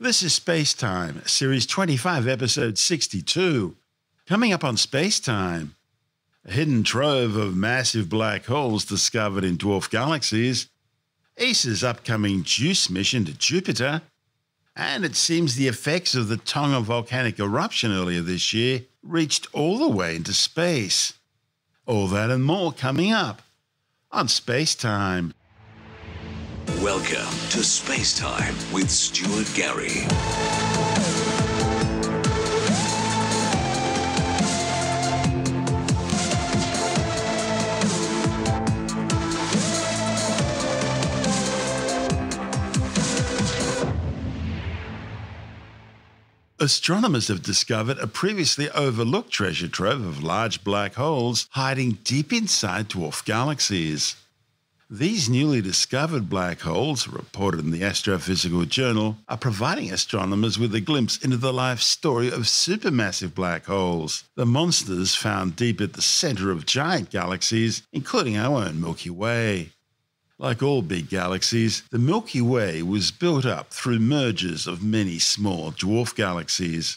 This is Space Time, Series 25, Episode 62. Coming up on Space Time, a hidden trove of massive black holes discovered in dwarf galaxies, ESA's upcoming JUICE mission to Jupiter, and it seems the effects of the Tonga volcanic eruption earlier this year reached all the way into space. All that and more coming up on Space Time. Welcome to Space Time with Stuart Gary. Astronomers have discovered a previously overlooked treasure trove of large black holes hiding deep inside dwarf galaxies. These newly discovered black holes, reported in the Astrophysical Journal, are providing astronomers with a glimpse into the life story of supermassive black holes, the monsters found deep at the center of giant galaxies, including our own Milky Way. Like all big galaxies, the Milky Way was built up through mergers of many small dwarf galaxies.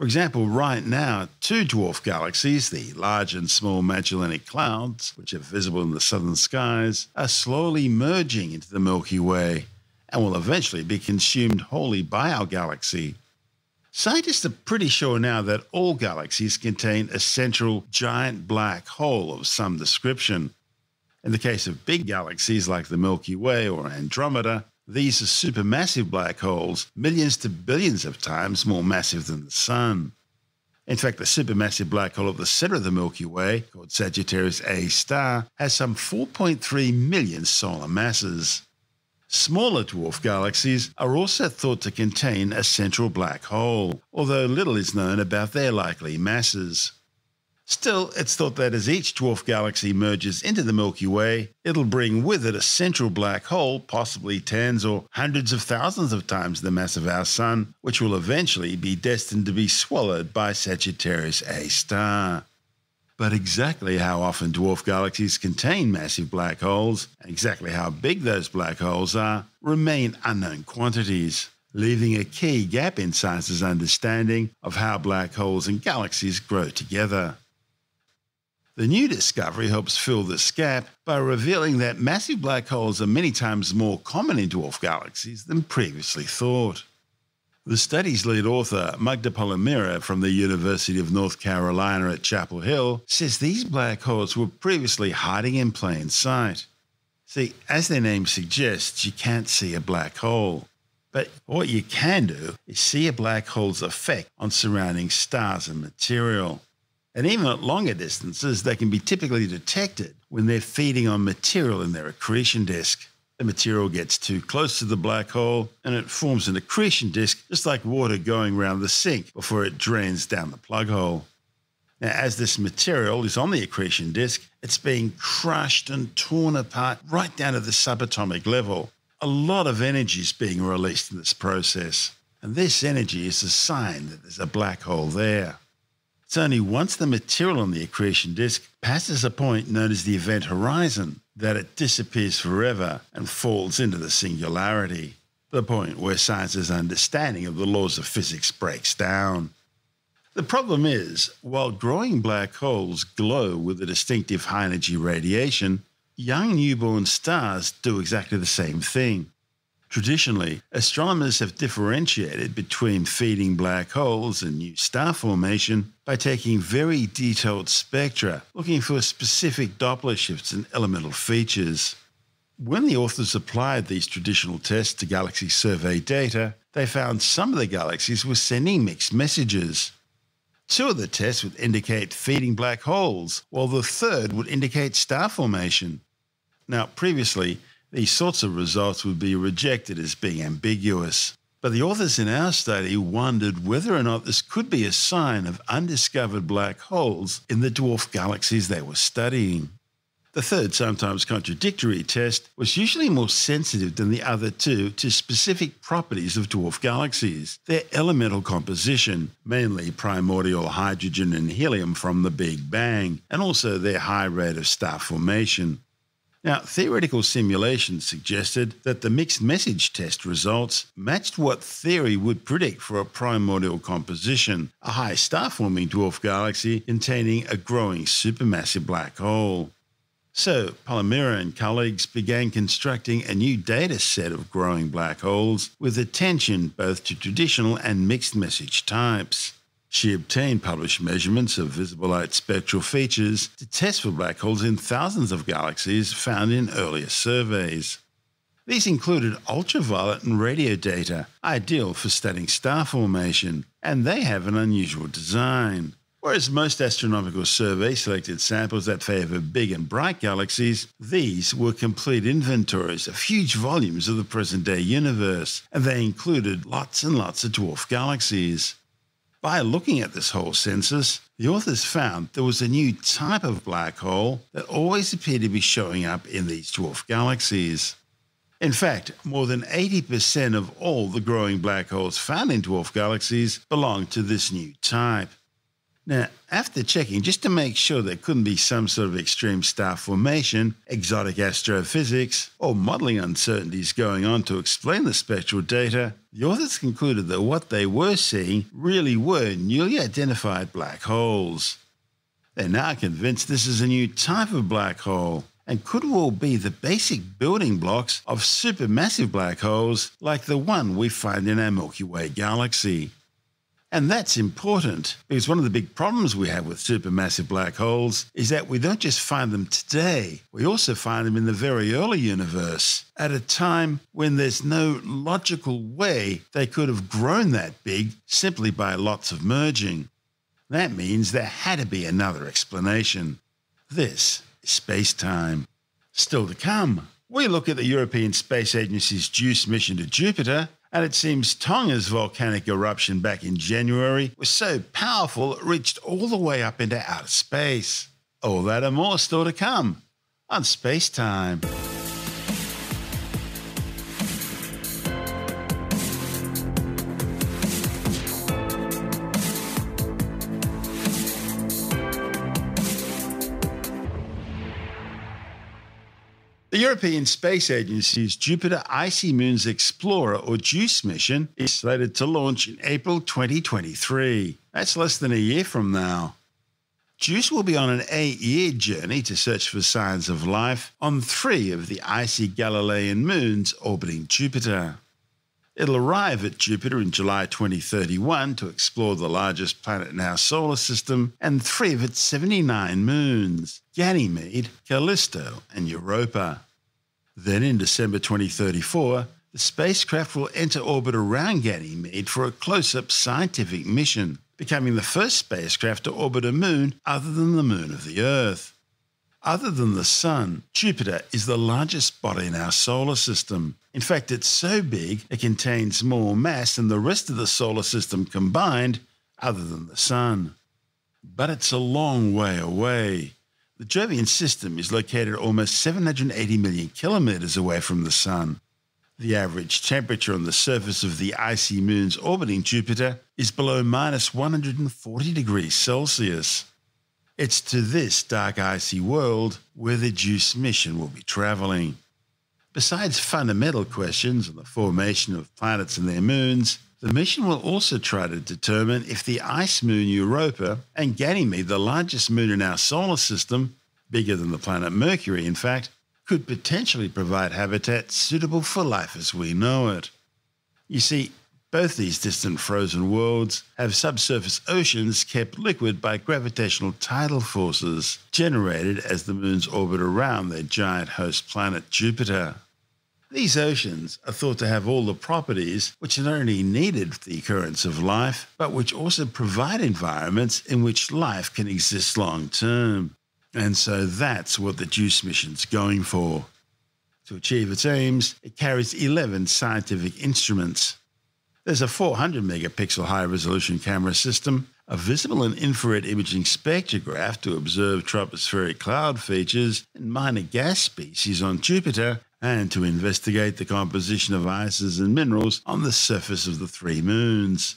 For example, right now, two dwarf galaxies, the Large and Small Magellanic Clouds, which are visible in the southern skies, are slowly merging into the Milky Way and will eventually be consumed wholly by our galaxy. Scientists are pretty sure now that all galaxies contain a central giant black hole of some description, in the case of big galaxies like the Milky Way or Andromeda, these are supermassive black holes, millions to billions of times more massive than the Sun. In fact, the supermassive black hole at the center of the Milky Way, called Sagittarius A star, has some 4.3 million solar masses. Smaller dwarf galaxies are also thought to contain a central black hole, although little is known about their likely masses. Still, it's thought that as each dwarf galaxy merges into the Milky Way, it'll bring with it a central black hole, possibly tens or hundreds of thousands of times the mass of our Sun, which will eventually be destined to be swallowed by Sagittarius A star. But exactly how often dwarf galaxies contain massive black holes, and exactly how big those black holes are, remain unknown quantities, leaving a key gap in science's understanding of how black holes and galaxies grow together. The new discovery helps fill this gap by revealing that massive black holes are many times more common in dwarf galaxies than previously thought. The study's lead author, Mugdha Polimera from the University of North Carolina at Chapel Hill, says these black holes were previously hiding in plain sight. See, as their name suggests, you can't see a black hole. But what you can do is see a black hole's effect on surrounding stars and material. And even at longer distances, they can be typically detected when they're feeding on material in their accretion disk. The material gets too close to the black hole and it forms an accretion disk, just like water going around the sink before it drains down the plug hole. Now, as this material is on the accretion disk, it's being crushed and torn apart right down to the subatomic level. A lot of energy is being released in this process, and this energy is a sign that there's a black hole there. It's only once the material on the accretion disk passes a point known as the event horizon that it disappears forever and falls into the singularity, the point where science's understanding of the laws of physics breaks down. The problem is, while growing black holes glow with a distinctive high energy radiation, young newborn stars do exactly the same thing. Traditionally, astronomers have differentiated between feeding black holes and new star formation by taking very detailed spectra, looking for specific Doppler shifts and elemental features. When the authors applied these traditional tests to galaxy survey data, they found some of the galaxies were sending mixed messages. Two of the tests would indicate feeding black holes, while the third would indicate star formation. Now, previously, these sorts of results would be rejected as being ambiguous. But the authors in our study wondered whether or not this could be a sign of undiscovered black holes in the dwarf galaxies they were studying. The third, sometimes contradictory test was usually more sensitive than the other two to specific properties of dwarf galaxies, their elemental composition, mainly primordial hydrogen and helium from the Big Bang, and also their high rate of star formation. Now, theoretical simulations suggested that the mixed message test results matched what theory would predict for a primordial composition, a high star forming dwarf galaxy containing a growing supermassive black hole. So, Polimera and colleagues began constructing a new data set of growing black holes with attention both to traditional and mixed message types. She obtained published measurements of visible light spectral features to test for black holes in thousands of galaxies found in earlier surveys. These included ultraviolet and radio data, ideal for studying star formation, and they have an unusual design. Whereas most astronomical surveys selected samples that favour big and bright galaxies, these were complete inventories of huge volumes of the present day universe, and they included lots and lots of dwarf galaxies. By looking at this whole census, the authors found there was a new type of black hole that always appeared to be showing up in these dwarf galaxies. In fact, more than 80% of all the growing black holes found in dwarf galaxies belong to this new type. Now, after checking just to make sure there couldn't be some sort of extreme star formation, exotic astrophysics, or modelling uncertainties going on to explain the spectral data, the authors concluded that what they were seeing really were newly identified black holes. They're now convinced this is a new type of black hole and could all be the basic building blocks of supermassive black holes like the one we find in our Milky Way galaxy. And that's important because one of the big problems we have with supermassive black holes is that we don't just find them today, we also find them in the very early universe at a time when there's no logical way they could have grown that big simply by lots of merging. That means there had to be another explanation. This is space time. Still to come, we look at the European Space Agency's JUICE mission to Jupiter and it seems Tonga's volcanic eruption back in January was so powerful it reached all the way up into outer space. All that and more still to come on Space Time. The European Space Agency's Jupiter Icy Moons Explorer or JUICE mission is slated to launch in April 2023. That's less than a year from now. JUICE will be on an eight year journey to search for signs of life on three of the icy Galilean moons orbiting Jupiter. It'll arrive at Jupiter in July 2031 to explore the largest planet in our solar system and three of its 79 moons Ganymede, Callisto, and Europa. Then in December 2034, the spacecraft will enter orbit around Ganymede for a close up scientific mission, becoming the first spacecraft to orbit a moon other than the moon of the Earth. Other than the Sun, Jupiter is the largest body in our solar system. In fact, it's so big it contains more mass than the rest of the solar system combined, other than the Sun. But it's a long way away. The Jovian system is located almost 780 million kilometres away from the Sun. The average temperature on the surface of the icy moons orbiting Jupiter is below minus 140 degrees Celsius. It's to this dark icy world where the JUICE mission will be travelling. Besides fundamental questions on the formation of planets and their moons, the mission will also try to determine if the ice moon Europa and Ganymede, the largest moon in our solar system, bigger than the planet Mercury, in fact, could potentially provide habitat suitable for life as we know it. You see, both these distant frozen worlds have subsurface oceans kept liquid by gravitational tidal forces generated as the moons orbit around their giant host planet Jupiter. These oceans are thought to have all the properties which not only needed the occurrence of life, but which also provide environments in which life can exist long term. And so that's what the JUICE mission's going for. To achieve its aims, it carries 11 scientific instruments. There's a 400 megapixel high resolution camera system, a visible and infrared imaging spectrograph to observe tropospheric cloud features and minor gas species on Jupiter, and to investigate the composition of ices and minerals on the surface of the three moons.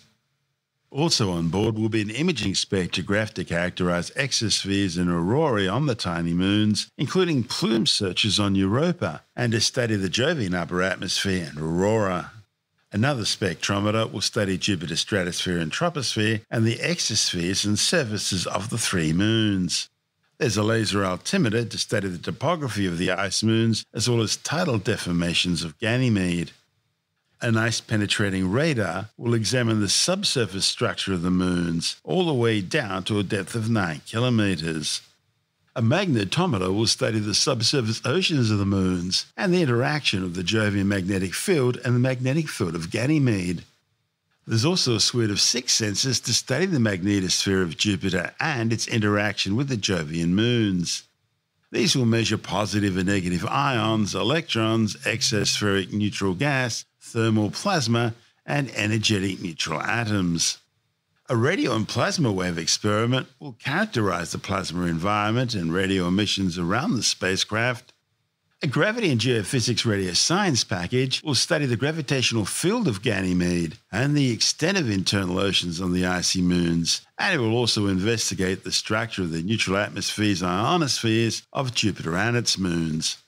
Also on board will be an imaging spectrograph to characterize exospheres and aurorae on the tiny moons, including plume searches on Europa, and to study the Jovian upper atmosphere and aurora. Another spectrometer will study Jupiter's stratosphere and troposphere and the exospheres and surfaces of the three moons. There's a laser altimeter to study the topography of the ice moons as well as tidal deformations of Ganymede. An ice penetrating radar will examine the subsurface structure of the moons all the way down to a depth of 9 kilometers. A magnetometer will study the subsurface oceans of the moons and the interaction of the Jovian magnetic field and the magnetic field of Ganymede. There's also a suite of six sensors to study the magnetosphere of Jupiter and its interaction with the Jovian moons. These will measure positive and negative ions, electrons, exospheric neutral gas, thermal plasma, and energetic neutral atoms. A radio and plasma wave experiment will characterize the plasma environment and radio emissions around the spacecraft. A gravity and geophysics radio science package will study the gravitational field of Ganymede and the extent of internal oceans on the icy moons, and it will also investigate the structure of the neutral atmospheres and ionospheres of Jupiter and its moons.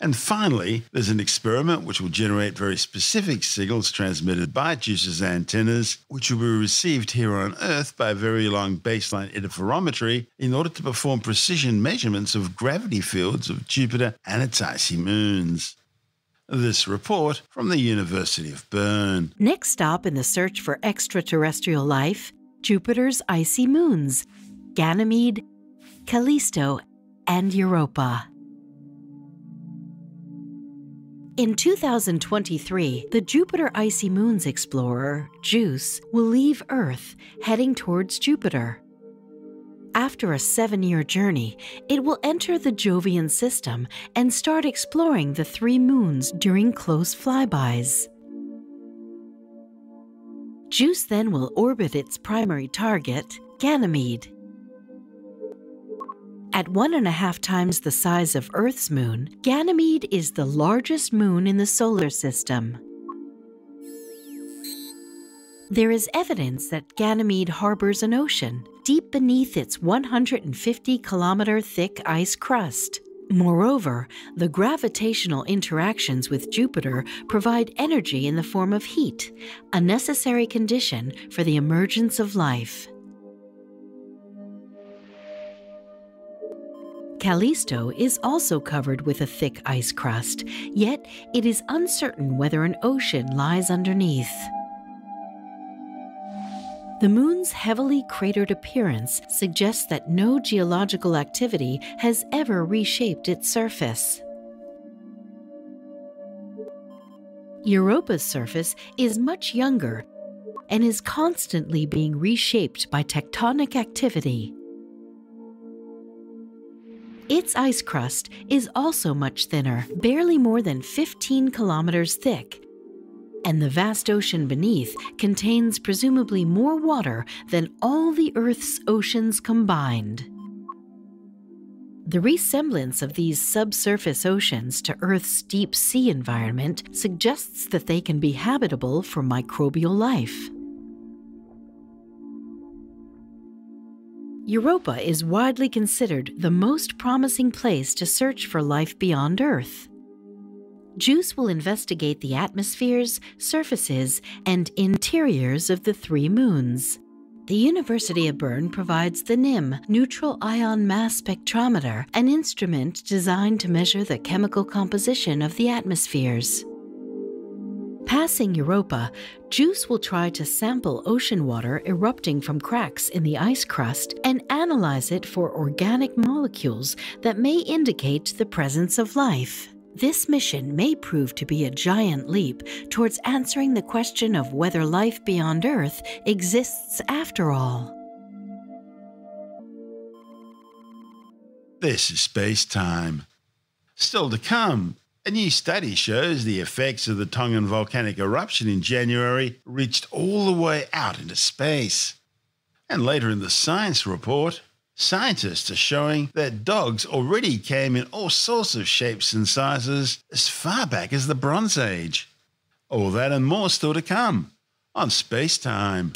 And finally, there's an experiment which will generate very specific signals transmitted by JUICE's antennas, which will be received here on Earth by very long baseline interferometry in order to perform precision measurements of gravity fields of Jupiter and its icy moons. This report from the University of Bern. Next stop in the search for extraterrestrial life Jupiter's icy moons, Ganymede, Callisto, and Europa. In 2023, the Jupiter Icy Moons explorer, JUICE, will leave Earth, heading towards Jupiter. After a seven year journey, it will enter the Jovian system and start exploring the three moons during close flybys. JUICE then will orbit its primary target, Ganymede. At one and a half times the size of Earth's moon, Ganymede is the largest moon in the solar system. There is evidence that Ganymede harbors an ocean deep beneath its 150 kilometer thick ice crust. Moreover, the gravitational interactions with Jupiter provide energy in the form of heat, a necessary condition for the emergence of life. Callisto is also covered with a thick ice crust, yet it is uncertain whether an ocean lies underneath. The moon's heavily cratered appearance suggests that no geological activity has ever reshaped its surface. Europa's surface is much younger and is constantly being reshaped by tectonic activity. Its ice crust is also much thinner, barely more than 15 kilometers thick, and the vast ocean beneath contains presumably more water than all the Earth's oceans combined. The resemblance of these subsurface oceans to Earth's deep sea environment suggests that they can be habitable for microbial life. Europa is widely considered the most promising place to search for life beyond Earth. JUICE will investigate the atmospheres, surfaces, and interiors of the three moons. The University of Bern provides the NIM Neutral Ion Mass Spectrometer, an instrument designed to measure the chemical composition of the atmospheres. Passing Europa, JUICE will try to sample ocean water erupting from cracks in the ice crust and analyze it for organic molecules that may indicate the presence of life. This mission may prove to be a giant leap towards answering the question of whether life beyond Earth exists after all. This is space time. Still to come, a new study shows the effects of the Tongan volcanic eruption in January reached all the way out into space. And later in the science report, scientists are showing that dogs already came in all sorts of shapes and sizes as far back as the Bronze Age. All that and more still to come on Space Time.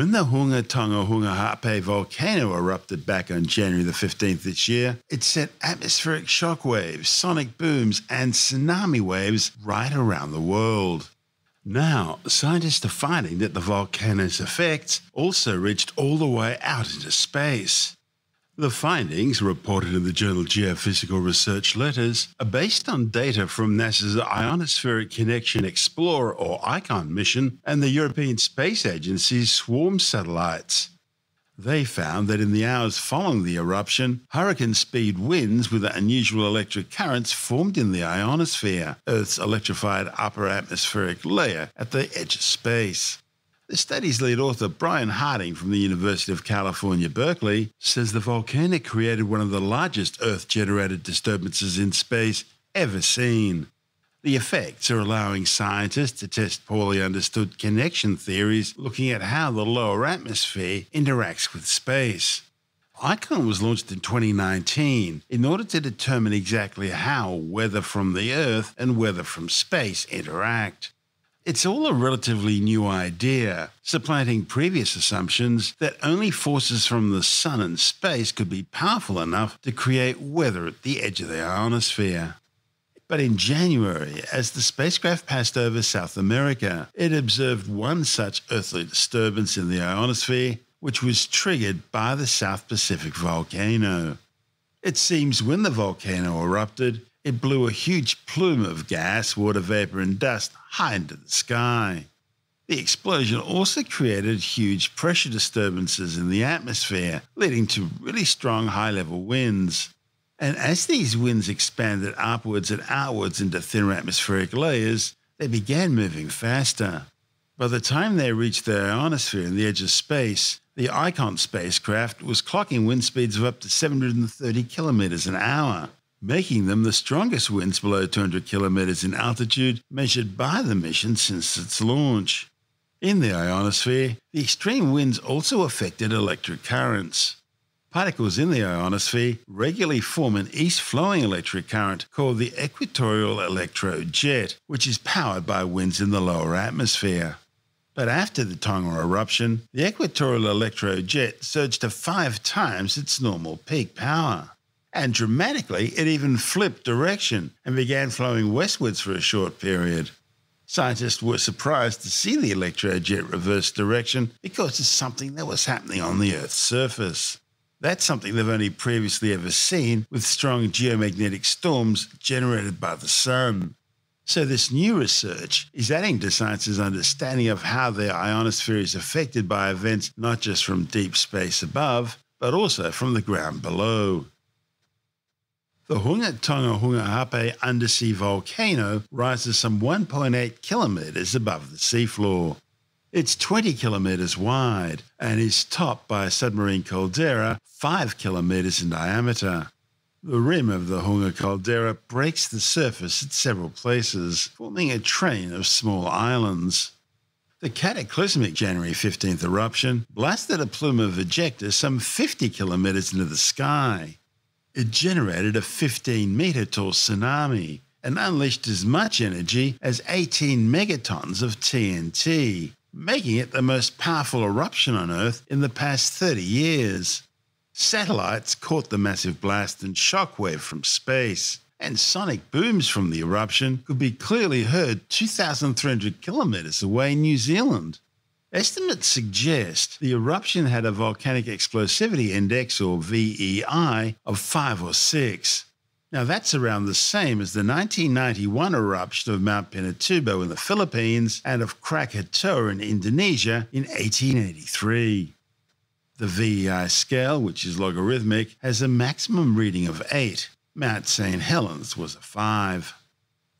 When the Hunga Tonga Hunga Ha'apai volcano erupted back on January the 15th this year, it sent atmospheric shock waves, sonic booms, and tsunami waves right around the world. Now, scientists are finding that the volcano's effects also reached all the way out into space. The findings, reported in the journal Geophysical Research Letters, are based on data from NASA's Ionospheric Connection Explorer or ICON mission and the European Space Agency's Swarm satellites. They found that in the hours following the eruption, hurricane speed winds with unusual electric currents formed in the ionosphere, Earth's electrified upper atmospheric layer at the edge of space. The study's lead author, Brian Harding from the University of California, Berkeley, says the volcano created one of the largest Earth generated disturbances in space ever seen. The effects are allowing scientists to test poorly understood connection theories looking at how the lower atmosphere interacts with space. ICON was launched in 2019 in order to determine exactly how weather from the Earth and weather from space interact. It's all a relatively new idea, supplanting previous assumptions that only forces from the sun and space could be powerful enough to create weather at the edge of the ionosphere. But in January, as the spacecraft passed over South America, it observed one such earthly disturbance in the ionosphere, which was triggered by the South Pacific volcano. It seems when the volcano erupted, it blew a huge plume of gas, water vapor, and dust high into the sky. The explosion also created huge pressure disturbances in the atmosphere, leading to really strong high level winds. And as these winds expanded upwards and outwards into thinner atmospheric layers, they began moving faster. By the time they reached the ionosphere and the edge of space, the ICON spacecraft was clocking wind speeds of up to 730 kilometers an hour making them the strongest winds below 200 kilometers in altitude measured by the mission since its launch. In the ionosphere, the extreme winds also affected electric currents. Particles in the ionosphere regularly form an east flowing electric current called the equatorial electrojet, which is powered by winds in the lower atmosphere. But after the Tonga eruption, the equatorial electrojet surged to five times its normal peak power. And dramatically, it even flipped direction and began flowing westwards for a short period. Scientists were surprised to see the electrojet reverse direction because it's something that was happening on the Earth's surface. That's something they've only previously ever seen with strong geomagnetic storms generated by the sun. So, this new research is adding to science's understanding of how the ionosphere is affected by events not just from deep space above, but also from the ground below. The Hunga Tonga Hunga Ha'apai undersea volcano rises some 1.8 kilometres above the seafloor. It's 20 kilometres wide and is topped by a submarine caldera 5 kilometres in diameter. The rim of the Hunga caldera breaks the surface at several places, forming a train of small islands. The cataclysmic January 15th eruption blasted a plume of ejecta some 50 kilometres into the sky. It generated a 15 metre tall tsunami and unleashed as much energy as 18 megatons of TNT, making it the most powerful eruption on Earth in the past 30 years. Satellites caught the massive blast and shockwave from space, and sonic booms from the eruption could be clearly heard 2,300 kilometres away in New Zealand. Estimates suggest the eruption had a volcanic explosivity index, or VEI, of 5 or 6. Now, that's around the same as the 1991 eruption of Mount Pinatubo in the Philippines and of Krakatoa in Indonesia in 1883. The VEI scale, which is logarithmic, has a maximum reading of 8. Mount St. Helens was a 5.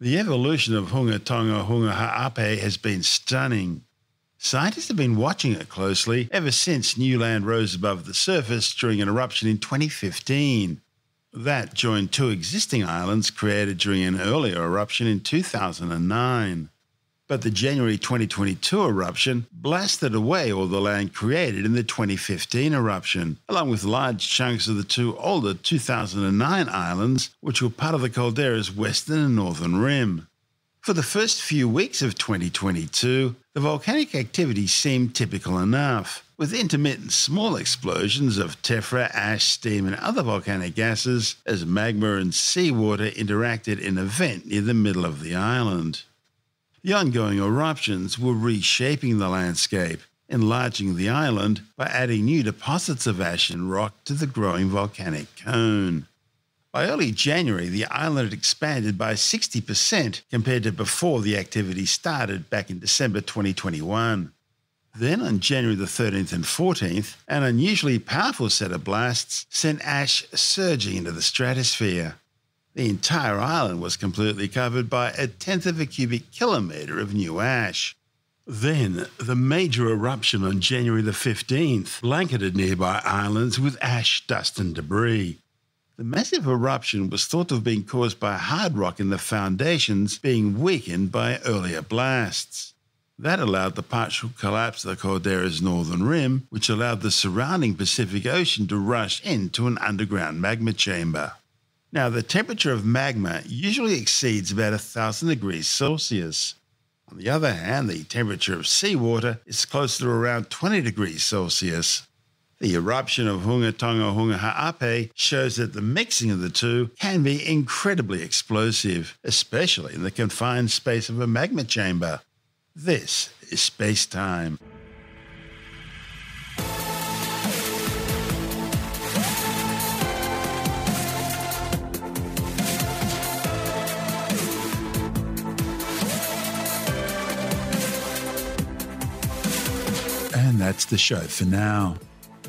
The evolution of Hunga Tonga Hunga Ha'apai has been stunning. Scientists have been watching it closely ever since new land rose above the surface during an eruption in 2015. That joined two existing islands created during an earlier eruption in 2009. But the January 2022 eruption blasted away all the land created in the 2015 eruption, along with large chunks of the two older 2009 islands, which were part of the caldera's western and northern rim. For the first few weeks of 2022, The volcanic activity seemed typical enough, with intermittent small explosions of tephra, ash, steam, and other volcanic gases as magma and seawater interacted in a vent near the middle of the island. The ongoing eruptions were reshaping the landscape, enlarging the island by adding new deposits of ash and rock to the growing volcanic cone. By early January, the island had expanded by 60% compared to before the activity started back in December 2021. Then, on January the 13th and 14th, an unusually powerful set of blasts sent ash surging into the stratosphere. The entire island was completely covered by a tenth of a cubic kilometre of new ash. Then, the major eruption on January the 15th blanketed nearby islands with ash, dust, and debris. The massive eruption was thought to have been caused by hard rock in the foundations being weakened by earlier blasts. That allowed the partial collapse of the caldera's northern rim, which allowed the surrounding Pacific Ocean to rush into an underground magma chamber. Now, the temperature of magma usually exceeds about 1000 degrees Celsius. On the other hand, the temperature of seawater is closer to around 20 degrees Celsius. The eruption of Hunga Tonga Hunga Ha'apai shows that the mixing of the two can be incredibly explosive, especially in the confined space of a magma chamber. This is space time. And that's the show for now.